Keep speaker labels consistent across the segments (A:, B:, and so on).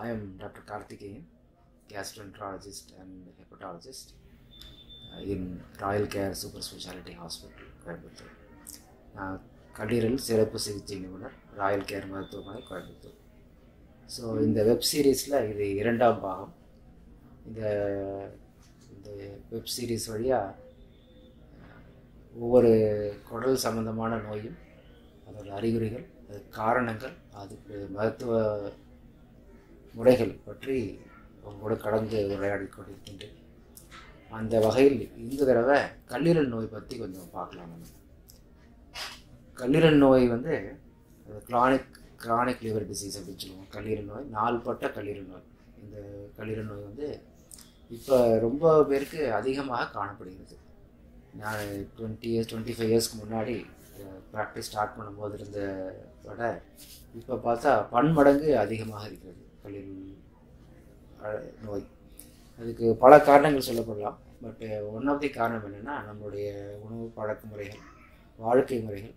A: I am I am Dr. And gastroenterologist and hepatologist care in Royal Care Super Speciality Hospital, Coimbatore நான் கல்லீரல் சிறப்பு சிகிச்சை நிபுணர் Royal care மருத்துவமனை Coimbatore so இந்த வெப் சீரிஸில் இது இரண்டாம் பாகம் இந்த இந்த வெப் சீரிஸ் வழியாக ஒவ்வொரு குடல் சம்பந்தமான நோயும் அதோட அறிகுறிகள் அது காரணங்கள் அதுக்கு மருத்துவ முறைகள் பற்றி உங்களோட கடந்து உரையாடி கொண்டிருக்கின்றேன். அந்த வகையில் இந்த தடவை கல்லீரல் நோய் பற்றி கொஞ்சம் பார்க்கலாம். நம்ம கல்லீரல் நோய் வந்து கிரானிக் கிரானிக் லிவர் டிசீஸ் அப்படின்னு சொல்லுவோம். கல்லீரல் நோய் நாள்பட்ட கல்லீரல் நோய். இந்த கல்லீரல் நோய் வந்து இப்போ ரொம்ப பேருக்கு அதிகமாக காணப்படுகிறது. நான் டுவெண்ட்டி இயர்ஸ் டுவெண்ட்டி ஃபைவ் இயர்ஸ்க்கு முன்னாடி ப்ராக்டிஸ் ஸ்டார்ட் பண்ணும்போது இருந்த விட இப்போ பார்த்தா பன்மடங்கு அதிகமாக இருக்கிறது. கல்லீரல் நோய். அதுக்கு பல காரணங்கள் சொல்லப்படலாம். பட் ஒன் ஆஃப் தி காரணம் என்னென்னா நம்மளுடைய உணவு பழக்க முறைகள் வாழ்க்கை முறைகள்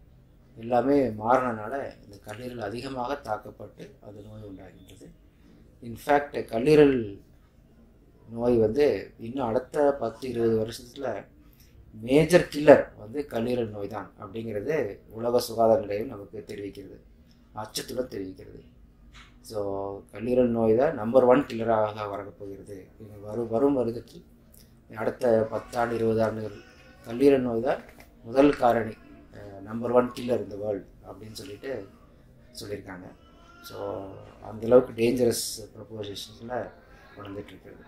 A: எல்லாமே மாறினனால இந்த கல்லீரல் அதிகமாக தாக்கப்பட்டு அது நோய் உண்டாகின்றது. இன்ஃபேக்ட் கல்லீரல் நோய் வந்து இன்னும் அடுத்த பத்து இருபது வருஷத்தில் மேஜர் கில்லர் வந்து கல்லீரல் நோய் தான் அப்படிங்கிறது உலக சுகாதார நிலையம் நமக்கு தெரிவிக்கிறது. அச்சத்துடன் தெரிவிக்கிறது. ஸோ கல்லீரல் நோய் தான் நம்பர் ஒன் கில்லராக வரப்போகிறது வரும் வரும் வருதத்தில் அடுத்த பத்தாண்டு இருபது ஆண்டுகள் கல்லீரல் நோய் தான் முதல் காரணி நம்பர் ஒன் கில்லர் இந்த வேர்ல்டு அப்படின்னு சொல்லிட்டு சொல்லியிருக்காங்க. ஸோ அந்தளவுக்கு டேஞ்சரஸ் ப்ரப்போசிஷன்ஸில் வளர்ந்துட்டுருக்கிறது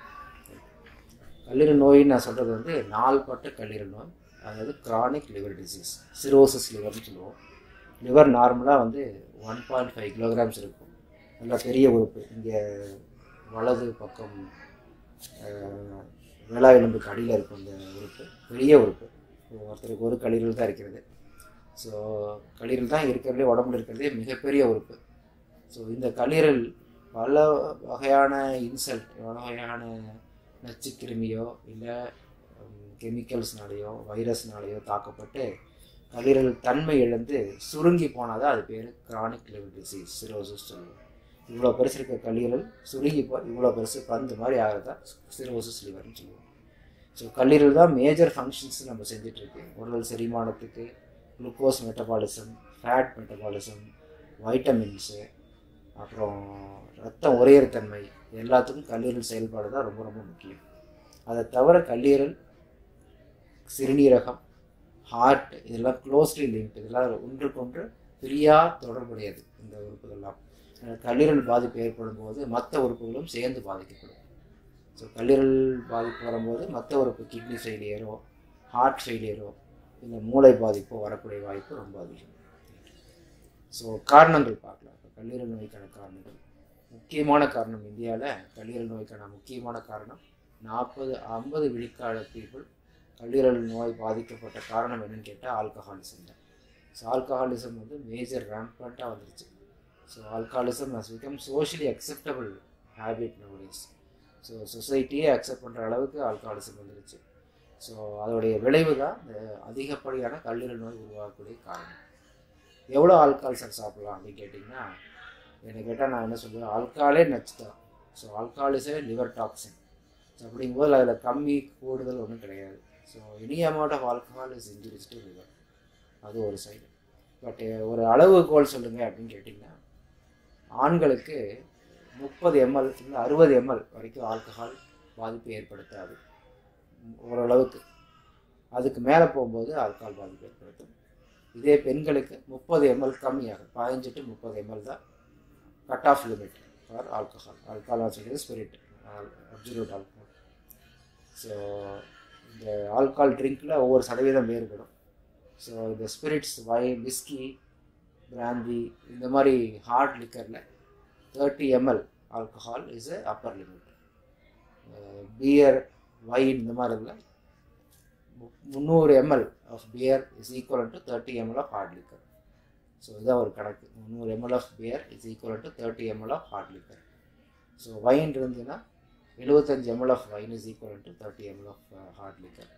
A: கல்லீரல் நோயின்னு நான் சொல்கிறது வந்து நாள்பட்ட கல்லீரல் நோய் அதாவது க்ரானிக் லிவர் டிசீஸ் சிரோசஸ் லிவர்னு சொல்லுவோம். லிவர் நார்மலாக வந்து ஒன் பாயிண்ட் ஃபைவ் கிலோகிராம்ஸ் இருக்கும். நல்லா பெரிய உறுப்பு. இங்கே வலது பக்கம் வேளா எலும்புக்கு அடியில் இருக்கும் இந்த உறுப்பு. பெரிய உறுப்பு. ஒருத்தருக்கு ஒரு கல்லீரல் தான் இருக்கிறது. ஸோ கல்லீரல் தான் இருக்கிறதே உடம்புல இருக்கிறதே மிகப்பெரிய உறுப்பு. ஸோ இந்த கல்லீரல் பல வகையான இன்சல்ட் பல வகையான நச்சுக்கிருமியோ இல்லை கெமிக்கல்ஸ்னாலேயோ வைரஸ்னாலேயோ தாக்கப்பட்டு கல்லீரல் தன்மை இழந்து சுருங்கி போனால் தான் அது பேர் கிரானிக் லிவர் டிசீஸ் சிரோசிஸ் சொல்லுவோம். இவ்வளோ பெருசு இருக்க கல்லீரல் சுருகி போ இவ்வளோ பெருசு பந்து மாதிரி ஆகிறதா? சிரோசிஸ் லிவர்னு சொல்லுவோம். ஸோ கல்லீரல் தான் மேஜர் ஃபங்க்ஷன்ஸ் நம்ம செஞ்சிட்ருக்கு உடல் செரிமானத்துக்கு glucose metabolism fat metabolism vitamins அப்புறம் ரத்தம் உரையறுத்தன்மை எல்லாத்துக்கும் கல்லீரல் செயல்பாடு தான் ரொம்ப ரொம்ப முக்கியம். அதை தவிர கல்லீரல் சிறுநீரகம் ஹார்ட் இதெல்லாம் க்ளோஸ்லி லிங்க் இதெல்லாம் ஒன்றுக்கொன்று பிரியா தொடர்புடையது இந்த உறுப்புகள்லாம். கல்லீரல் பாதிப்பு ஏற்படும் போது மற்ற உறுப்புகளும் சேர்ந்து பாதிக்கப்படும். ஸோ கல்லீரல் பாதிப்பு வரும்போது மற்ற உறுப்பு கிட்னி ஃபெயிலியரோ ஹார்ட் ஃபெயிலியரோ இல்லை மூளை பாதிப்போ வரக்கூடிய வாய்ப்பு ரொம்ப அதிகம். ஸோ காரணங்கள் பார்க்கலாம். இப்போ கல்லீரல் நோய்க்கான காரணங்கள். முக்கியமான காரணம் இந்தியாவில் கல்லீரல் நோய்க்கான முக்கியமான காரணம் நாற்பது ஐம்பது விழுக்காடு பீப்புள் கல்லீரல் நோய் பாதிக்கப்பட்ட காரணம் என்னன்னு கேட்டால் ஆல்கஹாலிசம் தான். ஸோ ஆல்கஹாலிசம் வந்து மேஜர் ரேம்பண்ட்டாக வந்துருச்சு. So alcoholism has become socially acceptable habit nowadays so சொசைட்டியே accept பண்ணுற அளவுக்கு ஆல்கஹாலிசம் வந்துருச்சு. ஸோ அதோடைய விளைவு தான் இந்த அதிகப்படியான கல்லீரல் நோய் உருவாகக்கூடிய காரணம். எவ்வளோ ஆல்கால் சார் சாப்பிட்லாம் அப்படின்னு கேட்டிங்கன்னா என்னை கேட்டால் நான் என்ன சொல்லுவேன்? ஆல்காலே நச்சு தான் ஸோ ஆல்காலிஸே லிவர் டாக்ஸின் ஸோ அப்படிங்கும்போது அதில் கம்மி கூடுதல் ஒன்றும் கிடையாது. So any amount of alcohol is injurious liver அது ஒரு சைடு பட் ஒரு அளவுகோல் சொல்லுங்கள் அப்படின்னு கேட்டிங்கன்னா ஆண்களுக்கு முப்பது எம்எல் இல்லை அறுபது எம்எல் வரைக்கும் ஆல்கஹால் பாதிப்பு ஏற்படுத்தாது. ஓரளவுக்கு. அதுக்கு மேலே போகும்போது ஆல்கஹால் பாதிப்பு ஏற்படுத்தும். இதே பெண்களுக்கு முப்பது எம்எல் கம்மியாகும் பதினஞ்சு டு முப்பது எம்எல் தான் cut off limit for alcohol alcohol சொல்கிறது ஸ்பிரிட் அப்சல்யூட் ஆல்கஹால் ஸோ இந்த ஆல்கஹால் ட்ரிங்க்கில் ஒவ்வொரு சதவீதம் வேறுபடும். ஸோ இந்த ஸ்பிரிட்ஸ் வைன் விஸ்கி பிராந்தி இந்த மாதிரி hard லிக்கரில் thirty ML alcohol is a upper limit beer wine இந்த மாதிரி இதில் முந்நூறு ML of beer is equal to thirty ML of hard liquor so இதான் ஒரு கணக்கு. முந்நூறு ML of beer is equal to thirty ML of hard liquor so wine இருந்துன்னா எழுபத்தஞ்சு ML of wine is equal to thirty ML of hard liquor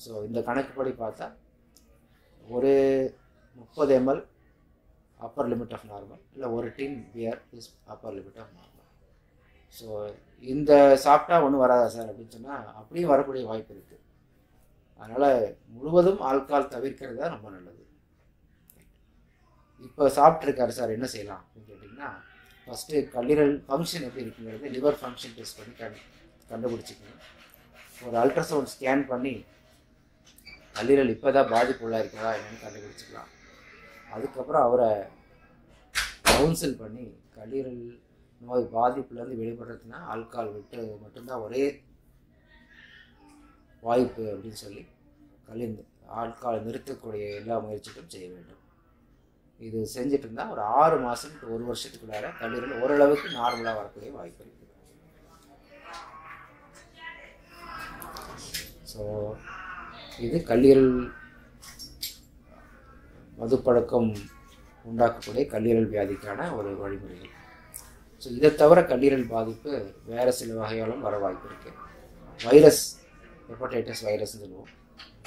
A: so இந்த கணக்குப்படி பார்த்தா ஒரு முப்பது ML upper limit of normal இல்லை ஒரு team beer is upper limit of normal so இந்த சாப்பிட்டா ஒன்றும் வராதா சார் அப்படின்னு சொன்னால் அப்படியும் வரக்கூடிய வாய்ப்பு இருக்குது அதனால் முழுவதும் ஆல்கால் தவிர்க்கிறது தான் ரொம்ப நல்லது. இப்போ சாப்பிட்ருக்காரு சார் என்ன செய்யலாம் அப்படின்னு கேட்டிங்கன்னா ஃபஸ்ட்டு கல்லீரல் ஃபங்க்ஷன் எப்படி இருக்குங்கிறது லிவர் ஃபங்க்ஷன் டெஸ்ட் பண்ணி கண் கண்டுபிடிச்சிக்கணும். ஒரு அல்ட்ராசவுண்ட் ஸ்கேன் பண்ணி கல்லீரல் இப்போ தான் பாதிப்புள்ளாக இருக்கிறதா என்னென்னு கண்டுபிடிச்சிக்கலாம். அதுக்கப்புறம் அவரை கவுன்சில் பண்ணி கல்லீரல் நோய் பாதிப்புலேருந்து வெளிப்படுறதுனா ஆல்கால் விட்டு மட்டும்தான் ஒரே வாய்ப்பு அப்படின்னு சொல்லி கலிந்து ஆட்கால் நிறுத்தக்கூடிய எல்லா முயற்சிகளும் செய்ய வேண்டும். இது செஞ்சுட்டு இருந்தால் ஒரு ஆறு மாதம் ஒரு வருஷத்துக்குள்ளார கல்லீரல் ஓரளவுக்கு நார்மலாக வரக்கூடிய வாய்ப்பு இருக்குது ஸோ இது கல்லீரல் மதுப்பழக்கம் உண்டாக்கக்கூடிய கல்லீரல் வியாதிக்கான ஒரு வழிமுறைகள். ஸோ இதை தவிர கல்லீரல் பாதிப்பு வேறு சில வகையாலும் வர வாய்ப்பு இருக்குது வைரஸ் ஹெப்படைட்டிஸ் வைரஸ்னு சொல்லுவோம்.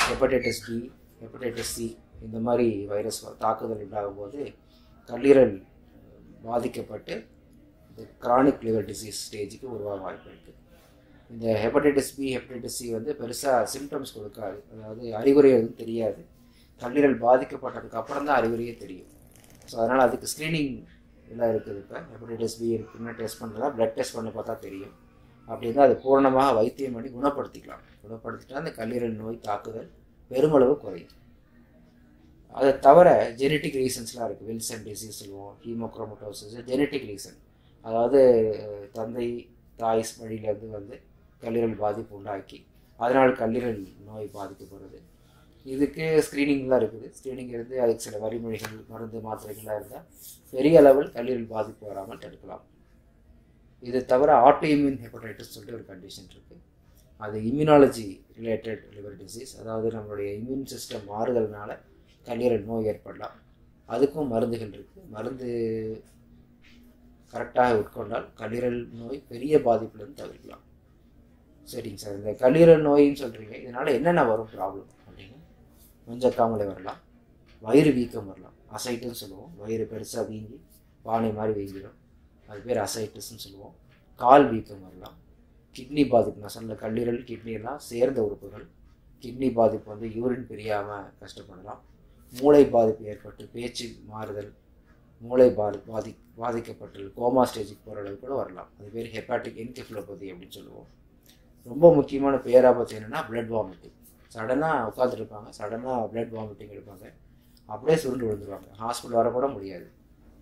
A: ஹெப்படைட்டிஸ் பி ஹெப்படைட்டிஸ் சி இந்த மாதிரி வைரஸ் தாக்குதல் உண்டாகும் போது கல்லீரல் பாதிக்கப்பட்டு இந்த கிரானிக் லிவர் டிசீஸ் ஸ்டேஜுக்கு உருவாக வாய்ப்பு இருக்குது இந்த ஹெப்படைட்டிஸ் பி ஹெப்படைட்டிஸ் சி வந்து பெருசாக சிம்டம்ஸ் கொடுக்காது. அதாவது அறிகுறி எதுவும் தெரியாது. கல்லீரல் பாதிக்கப்பட்டதுக்கு அப்புறம் தான் அறிகுறியே தெரியும். ஸோ அதனால் அதுக்கு ஸ்க்ரீனிங் எல்லாம் இருக்குது இப்போ. ஹெப்படைட்டிஸ் பி இருக்குன்னு டெஸ்ட் பண்ணுறதா ப்ளட் டெஸ்ட் பண்ணி பார்த்தா தெரியும். அப்படின்னா அது பூர்ணமாக வைத்தியம் பண்ணி குணப்படுத்திக்கலாம். குணப்படுத்திட்டால் அந்த கல்லீரல் நோய் தாக்குதல் பெருமளவு குறையும். அதை தவிர ஜெனட்டிக் ரீசன்ஸ்லாம் இருக்குது வில்சன் டிசீஸ் சொல்லுவோம் ஹீமோக்ரோமோட்டோசிஸ் ஜெனட்டிக் ரீசன் அதாவது தந்தை தாய் வழியிலேருந்து வந்து கல்லீரல் பாதிப்பு உண்டாக்கி அதனால் கல்லீரல் நோய் பாதிக்கப்படுறது இதுக்கு ஸ்க்ரீனிங்லாம் இருக்குது. ஸ்க்ரீனிங் இருந்து அதுக்கு சில வழிமொழிகள் மருந்து மாத்திரைகள்லாம் இருந்தால் பெரிய அளவில் கல்லீரல் பாதிப்பு வராமல் தடுக்கலாம். இது தவிர ஆட்டோ இம்யூன் ஹெப்படைட்டிஸ் சொல்லிட்டு ஒரு கண்டிஷன் இருக்குது அது இம்யூனாலஜி ரிலேட்டட் லிவர் டிசீஸ் அதாவது நம்மளுடைய இம்யூன் சிஸ்டம் மாறுதல்னால கல்லீரல் நோய் ஏற்படலாம். அதுக்கும் மருந்துகள் இருக்குது மருந்து கரெக்டாக உட்கொண்டால் கல்லீரல் நோய் பெரிய பாதிப்புலேருந்து தவிர்க்கலாம். சரிங்க சார். இந்த கல்லீரல் நோயின்னு சொல்கிறீங்க இதனால் என்னென்ன வரும் ப்ராப்ளம் மஞ்சக்காமலை வரலாம். வயிறு வீக்கம் வரலாம். அசைட்டுன்னு சொல்லுவோம். வயிறு பெருசாக வீங்கி பானை மாதிரி வீங்கிடும். அது பேர் அசைட்டிஸ்ன்னு சொல்லுவோம். கால் வீக்கம் வரலாம். கிட்னி பாதிப்பு நான் சொன்ன கல்லீரல் கிட்னியெல்லாம் சேர்ந்த உறுப்புகள். கிட்னி பாதிப்பு வந்து யூரின் பிரியாமல் கஷ்டப்படலாம். மூளை பாதிப்பு ஏற்பட்டு பேச்சு மாறுதல் மூளை பாதி பாதி பாதிக்கப்பட்டு கோமா ஸ்டேஜுக்கு போகிற அளவுக்கு கூட வரலாம். அது பேர் ஹெப்பாட்டிக் என்கெஃபிலோபதி அப்படின்னு சொல்லுவோம். ரொம்ப முக்கியமான பேராபத்து என்னென்னா பிளட் வாமிட்டிங் சடனாக உட்காந்துருப்பாங்க சடனாக பிளட் வாமிட்டிங் எடுப்பாங்க. அப்படியே சுருண்டு விழுந்துருவாங்க. ஹாஸ்பிட்டல் வரக்கூட முடியாது.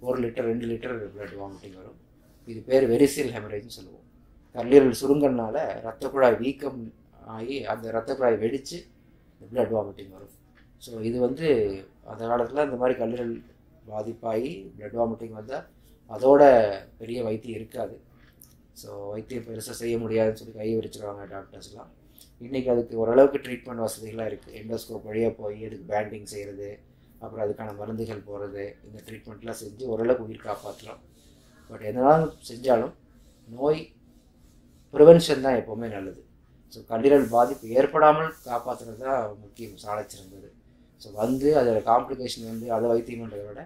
A: ஒரு லிட்டர் ரெண்டு லிட்டர் பிளட் வாமிட்டிங் வரும். இது பேர் வெரிசியல் ஹெமரேஜ்னு சொல்லுவோம். கல்லீரல் சுருங்கனால ரத்த குழாய் வீக்கம் ஆகி அந்த ரத்த குழாய் வெடித்து பிளட் வாமிட்டிங் வரும். ஸோ இது வந்து அந்த காலத்தில் இந்த மாதிரி கல்லீரல் பாதிப்பாகி பிளட் வாமிட்டிங் வந்தால் அதோட பெரிய வைத்தியம் இருக்காது. ஸோ வைத்தியம் பெருசாக செய்ய முடியாதுன்னு சொல்லி கை விரிச்சிருவாங்க டாக்டர்ஸ்லாம் இன்றைக்கி அதுக்கு ஓரளவுக்கு ட்ரீட்மெண்ட் வசதிகளாக இருக்குது எண்டோஸ்கோப் வழியாக போய் அதுக்கு பேண்டிங் செய்கிறது அப்புறம் அதுக்கான மருந்துகள் போகிறது இந்த ட்ரீட்மெண்ட்லாம் செஞ்சு ஓரளவுக்கு உயிர் காப்பாற்றலாம் பட் எதனாலும் செஞ்சாலும் நோய் ப்ரிவென்ஷன் தான் எப்போவுமே நல்லது. ஸோ கல்லீரல் பாதிப்பு ஏற்படாமல் காப்பாற்றுறது தான் முக்கியம் சாலை சிறந்தது. ஸோ வந்து அதோட காம்ப்ளிகேஷன் வந்து அதை வைத்தியம்ன்றதை விட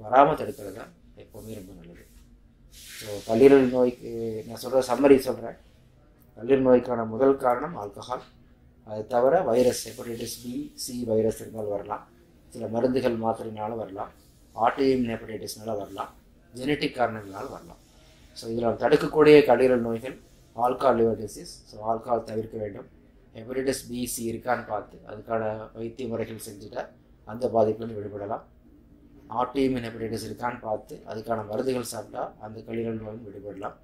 A: வராமல் தடுக்கிறது தான் எப்போவுமே ரொம்ப நல்லது. ஸோ கல்லீரல் நோய்க்கு நான் சொல்கிற சம்மரி சொல்கிறேன் கல்லீரல் நோய்க்கான முதல் காரணம் ஆல்கஹால். அது தவிர virus hepatitis B C virus இருந்தால் வரலாம். சில மருந்துகள் மாத்திரைனாலும் வரலாம். ஆட்டோஇம்யூன் ஹெப்படைட்டிஸ்னால வரலாம். ஜெனட்டிக் காரணங்களால் வரலாம். ஸோ இதில் தடுக்கக்கூடிய கல்லீரல் நோய்கள் alcohol liver disease so alcohol தவிர்க்க வேண்டும். ஹெப்படைட்டிஸ் பி சி இருக்கான்னு பார்த்து அதுக்கான வைத்திய முறைகள் செஞ்சுட்டா அந்த பாதிப்புலேருந்து விடுபடலாம். ஆட்டோஇம்யூன் ஹெப்படைட்டிஸ் இருக்கான்னு பார்த்து அதுக்கான மருந்துகள் சாப்பிட்டா அந்த கல்லீரல் நோயும் விடுபடலாம்.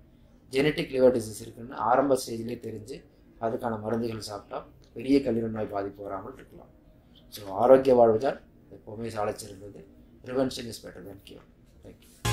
A: ஜெனட்டிக் லிவர் டிசீஸ் இருக்குன்னு ஆரம்ப ஸ்டேஜ்லேயே தெரிஞ்சு அதுக்கான மருந்துகள் சாப்பிட்டா பெரிய கல்லீரல் நோய் பாதிப்பு வராமல் இருக்கலாம். ஸோ ஆரோக்கிய வாழ்வுதான் எப்போவுமே சாலைச்சிருந்தது prevention is better than cure thank you